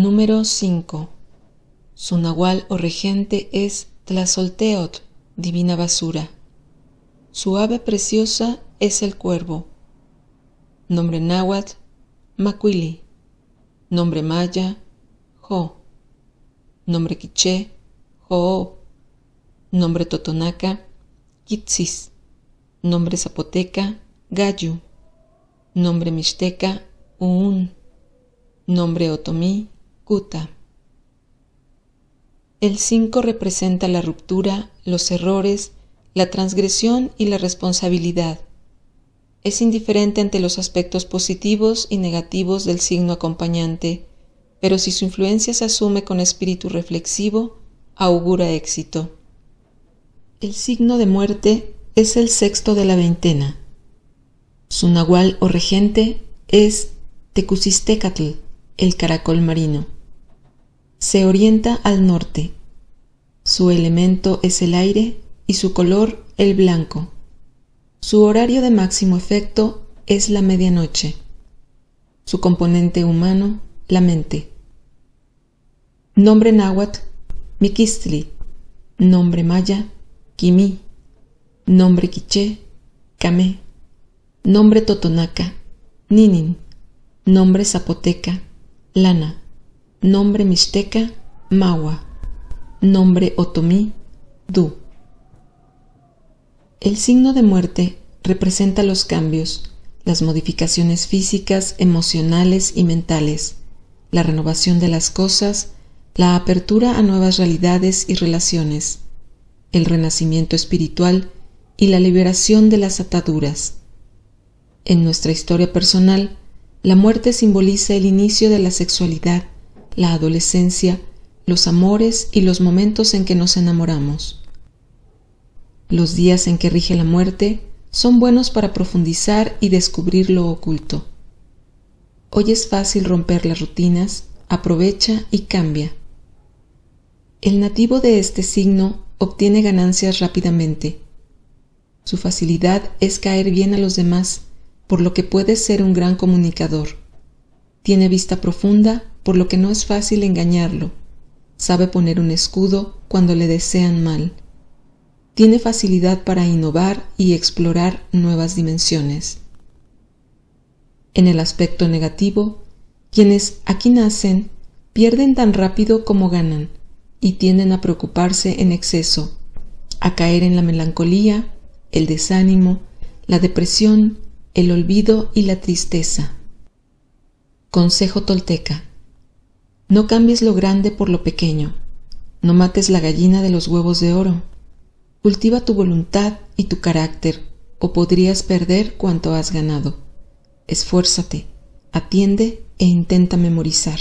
Número 5. Su nahual o regente es Tlazolteotl, divina basura. Su ave preciosa es el cuervo. Nombre náhuatl, Macuili. Nombre maya, Jo. Nombre quiché, Jo. Nombre totonaca, Quitsis. Nombre zapoteca, Gayu. Nombre mixteca, Uun. Nombre otomí, El 5 representa la ruptura, los errores, la transgresión y la responsabilidad. Es indiferente ante los aspectos positivos y negativos del signo acompañante, pero si su influencia se asume con espíritu reflexivo, augura éxito. El signo de muerte es el sexto de la veintena. Su nahual o regente es Tecusistecatl, el caracol marino. Se orienta al norte. Su elemento es el aire y su color el blanco. Su horario de máximo efecto es la medianoche. Su componente humano, la mente. Nombre náhuatl, Miquistli. Nombre maya, Quimí. Nombre quiché, Camé. Nombre totonaca, Ninin. Nombre zapoteca, Lana. Nombre mixteca, Magua. Nombre otomí, Du. El signo de muerte representa los cambios, las modificaciones físicas, emocionales y mentales, la renovación de las cosas, la apertura a nuevas realidades y relaciones, el renacimiento espiritual y la liberación de las ataduras. En nuestra historia personal, la muerte simboliza el inicio de la sexualidad, la adolescencia, los amores y los momentos en que nos enamoramos. Los días en que rige la muerte son buenos para profundizar y descubrir lo oculto. Hoy es fácil romper las rutinas, aprovecha y cambia. El nativo de este signo obtiene ganancias rápidamente. Su facilidad es caer bien a los demás, por lo que puede ser un gran comunicador. Tiene vista profunda, por lo que no es fácil engañarlo. Sabe poner un escudo cuando le desean mal tiene facilidad para innovar y explorar nuevas dimensiones. En el aspecto negativo, quienes aquí nacen pierden tan rápido como ganan y tienden a preocuparse en exceso, a caer en la melancolía, el desánimo, la depresión, el olvido y la tristeza. Consejo tolteca. No cambies lo grande por lo pequeño. No mates la gallina de los huevos de oro. Cultiva tu voluntad y tu carácter, o podrías perder cuanto has ganado. Esfuérzate, atiende e intenta memorizar.